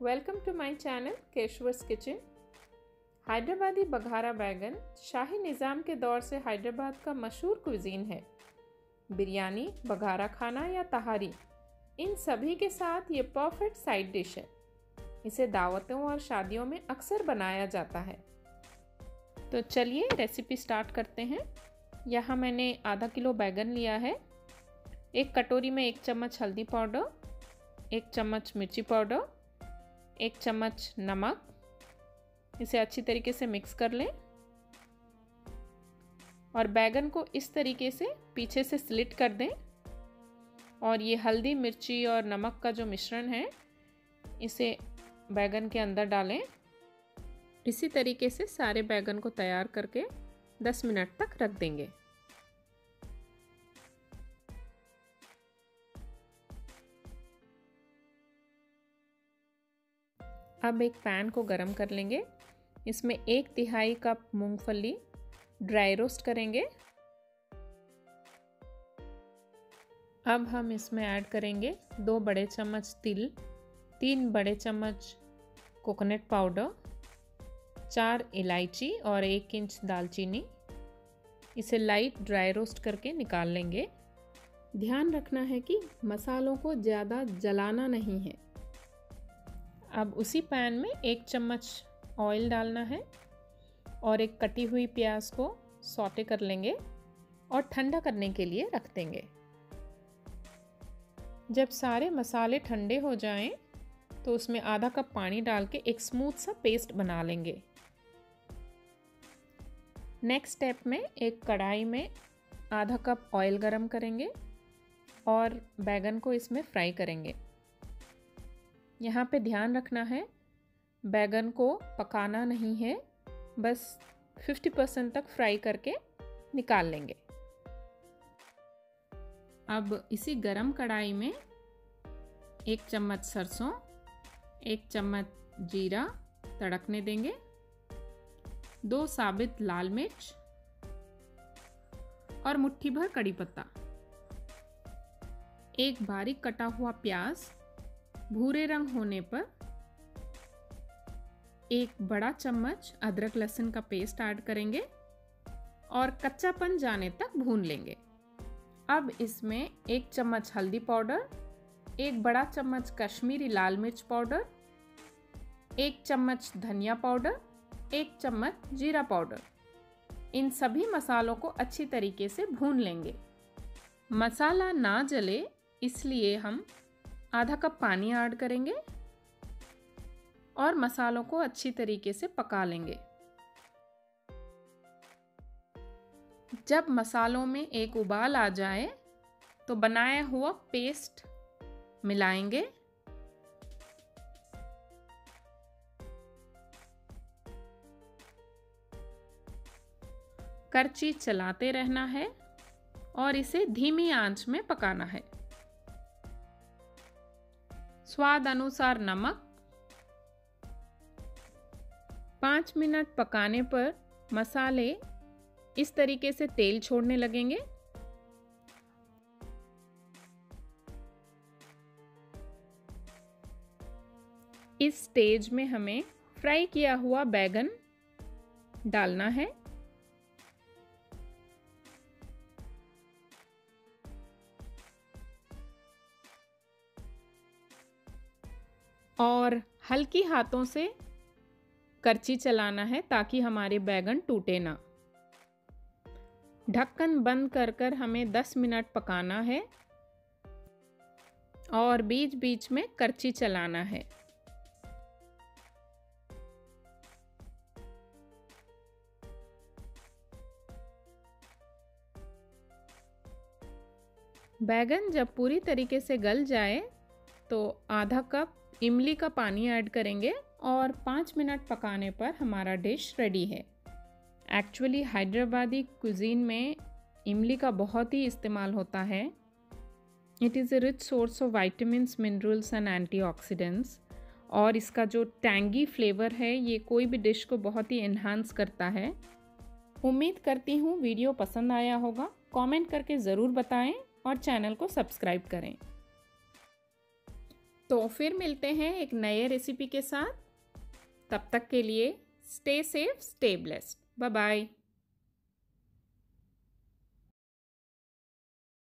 Welcome to my channel Keshavar's kitchen Hyderabadi bagara baingan shahi Nizam के दौर से हैदराबाद का मशहूर कुजीन है। बिरयानी, बघारा खाना या तहारी, इन सभी के साथ ये परफेक्ट साइड डिश है। इसे दावतों और शादियों में अक्सर बनाया जाता है। तो चलिए रेसिपी स्टार्ट करते हैं। यहाँ मैंने आधा किलो बैगन लिया है। एक कटोरी में एक चम्मच हल्दी पाउडर, एक चम्मच मिर्ची पाउडर एक चम्मच नमक, इसे अच्छी तरीके से मिक्स कर लें। और बैगन को इस तरीके से पीछे से स्लिट कर दें। और ये हल्दी, मिर्ची और नमक का जो मिश्रण है, इसे बैगन के अंदर डालें। इसी तरीके से सारे बैगन को तैयार करके 10 मिनट तक रख देंगे। अब एक पैन को गरम कर लेंगे। इसमें एक तिहाई कप मूंगफली ड्राई रोस्ट करेंगे। अब हम इसमें ऐड करेंगे दो बड़े चम्मच तिल, तीन बड़े चम्मच कोकोनट पाउडर, चार इलायची और एक इंच दालचीनी। इसे लाइट ड्राई रोस्ट करके निकाल लेंगे। ध्यान रखना है कि मसालों को ज़्यादा जलाना नहीं है। अब उसी पैन में एक चम्मच ऑयल डालना है और एक कटी हुई प्याज को सौटे कर लेंगे और ठंडा करने के लिए रख देंगे। जब सारे मसाले ठंडे हो जाएँ, तो उसमें आधा कप पानी डाल के एक स्मूथ सा पेस्ट बना लेंगे। नेक्स्ट स्टेप में एक कढ़ाई में आधा कप ऑयल गरम करेंगे और बैगन को इसमें फ्राई करेंगे। यहाँ पे ध्यान रखना है, बैगन को पकाना नहीं है, बस 50 परसेंट तक फ्राई करके निकाल लेंगे। अब इसी गरम कढ़ाई में एक चम्मच सरसों, एक चम्मच जीरा तड़कने देंगे, दो साबित लाल मिर्च और मुट्ठी भर कड़ी पत्ता, एक बारीक कटा हुआ प्याज भूरे रंग होने पर एक बड़ा चम्मच अदरक लहसुन का पेस्ट ऐड करेंगे और कच्चापन जाने तक भून लेंगे। अब इसमें एक चम्मच हल्दी पाउडर, एक बड़ा चम्मच कश्मीरी लाल मिर्च पाउडर, एक चम्मच धनिया पाउडर, एक चम्मच जीरा पाउडर। इन सभी मसालों को अच्छी तरीके से भून लेंगे। मसाला ना जले इसलिए हम आधा कप पानी ऐड करेंगे और मसालों को अच्छी तरीके से पका लेंगे। जब मसालों में एक उबाल आ जाए तो बनाया हुआ पेस्ट मिलाएँगे। करची चलाते रहना है और इसे धीमी आँच में पकाना है। स्वाद अनुसार नमक। पाँच मिनट पकाने पर मसाले इस तरीके से तेल छोड़ने लगेंगे। इस स्टेज में हमें फ्राई किया हुआ बैगन डालना है। और हल्की हाथों से करची चलाना है ताकि हमारे बैगन टूटे ना। ढक्कन बंद कर कर हमें 10 मिनट पकाना है और बीच बीच में करची चलाना है। बैगन जब पूरी तरीके से गल जाए तो आधा कप इमली का पानी ऐड करेंगे और पाँच मिनट पकाने पर हमारा डिश रेडी है। एक्चुअली हैदराबादी कुजीन में इमली का बहुत ही इस्तेमाल होता है। It is a rich source of vitamins minerals and antioxidants और इसका जो टैंगी फ्लेवर है, ये कोई भी डिश को बहुत ही इन्हांस करता है। उम्मीद करती हूँ वीडियो पसंद आया होगा। कमेंट करके ज़रूर बताएँ और चैनल को सब्सक्राइब करें। तो फिर मिलते हैं एक नए रेसिपी के साथ। तब तक के लिए stay safe stay blessed bye bye